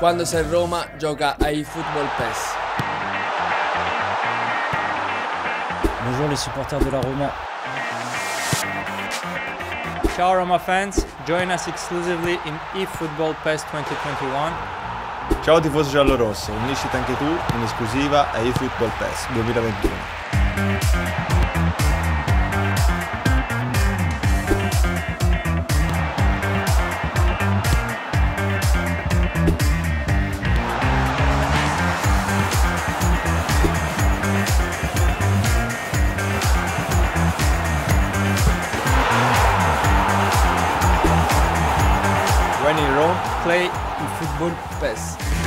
Quando sei a Roma gioca a eFootball PES. Bonjour les supporters de la Roma. Ciao Roma fans, join us exclusively in eFootball PES 2021. Ciao tifoso giallorosso, unisciti anche tu in esclusiva a eFootball PES 2021. When in Rome, play eFootball PES.